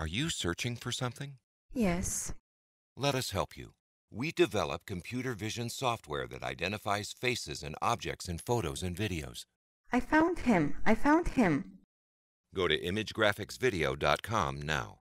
Are you searching for something? Yes. Let us help you. We develop computer vision software that identifies faces and objects in photos and videos. I found him. I found him. Go to imagegraphicsvideo.com now.